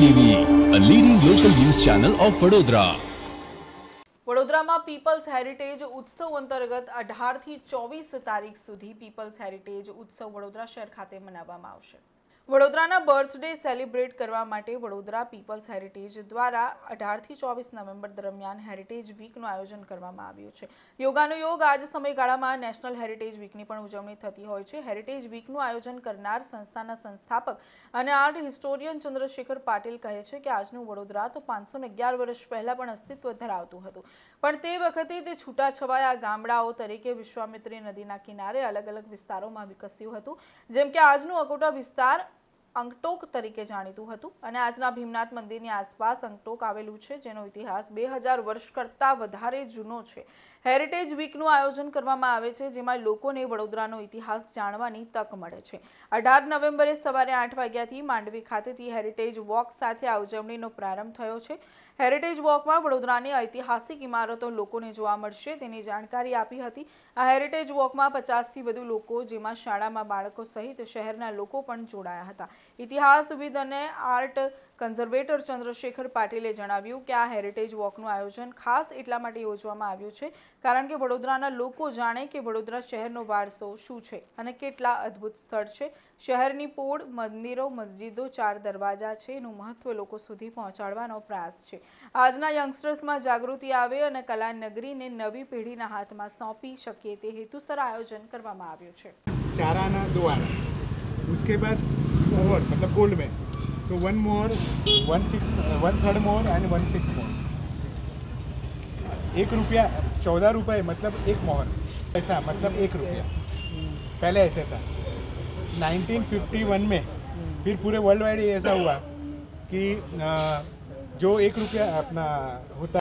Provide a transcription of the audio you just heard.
TV a leading local news channel of Vadodara વડોદરામાં people's heritage ઉત્સવ અંતર્ગત અઢારથી ચોવીસ તારીખ સુધી પીપલ્સ હેરિટેજ ઉત્સવ વડોદરા શહેર ખાતે મનાવવામાં આવશે. વડોદરાના બર્થડે સેલિબ્રેટ કરવા માટે વડોદરા પીપલ્સ હેરિટેજ દ્વારા અઢારથી ચોવીસ નવેમ્બર દરમિયાન હેરિટેજ વીકનું આયોજન કરવામાં આવ્યું છે. યોગાનુયોગ આજ સમયગાળામાં નેશનલ હેરિટેજ વીકની પણ ઉજવણી થતી હોય છે. હેરિટેજ વીકનું આયોજન કરનાર સંસ્થાના સંસ્થાપક અને આર્ટ હિસ્ટોરિયન ચંદ્રશેખર પાટીલ કહે છે કે આજનું વડોદરા તો પાંચસો વર્ષ પહેલાં પણ અસ્તિત્વ ધરાવતું હતું. પણ તે વખતે તે છૂટાછવાયા ગામડાઓ તરીકે વિશ્વામિત્રી નદીના કિનારે અલગ અલગ વિસ્તારોમાં વિકસ્યું હતું. જેમ કે આજનું અકોટા વિસ્તાર અંગટોક તરીકે જાણીતું હતું અને આજના ભીમનાથ મંદિરની આસપાસ અંકટોક આવેલું છે, જેનો ઇતિહાસ બે હજાર વર્ષ કરતાં વધારે જૂનો છે. હેરિટેજ વીકનું આયોજન કરવામાં આવે છે, જેમાં લોકોને વડોદરાનો ઇતિહાસ જાણવાની તક મળે છે. અઢાર નવેમ્બરે સવારે આઠ વાગ્યાથી માંડવી ખાતેથી હેરિટેજ વોક સાથે આ ઉજવણીનો પ્રારંભ થયો છે. હેરિટેજ વોકમાં વડોદરાની ઐતિહાસિક ઇમારતો લોકોને જોવા મળશે, તેની જાણકારી આપી હતી. આ હેરિટેજ વોકમાં પચાસથી વધુ લોકો, જેમાં શાળામાં બાળકો સહિત શહેરના લોકો પણ જોડાયા હતા. ઇતિહાસવિદ અને આર્ટ કન્ઝર્વેટર ચંદ્રશેખર પાટીલે જણાવ્યું કે આ હેરિટેજ વોકનું આયોજન ખાસ એટલા માટે યોજવામાં આવ્યું છે કારણ કે વડોદરાના લોકો જાણે કે વડોદરા શહેરનો વારસો શું છે અને કેટલા અદ્ભુત સ્થળ છે. શહેરની પોળ, મંદિરો, મસ્જિદો, ચાર દરવાજા છે. એનું મહત્વ લોકો સુધી પહોંચાડવાનો પ્રયાસ છે. આજના યંગસ્ટર્સમાં જાગૃતિ આવે અને કલા નગરીને નવી પેઢીના હાથમાં સોંપી શકીએ તે હેતુસર આયોજન કરવામાં આવ્યું છે. ચારાના દ્વારા उसके बाद मोहर मतलब गोल्ड में। तो वन मोहर वन सिक्स वन थर्ड मोहर एंड वन सिक्स मोहर एक रुपया, चौदह रुपये मतलब एक मोहर। ऐसा मतलब एक रुपया। पहले ऐसे था। 1951 में फिर पूरे वर्ल्ड वाइड ऐसा हुआ कि जो एक रुपया अपना होता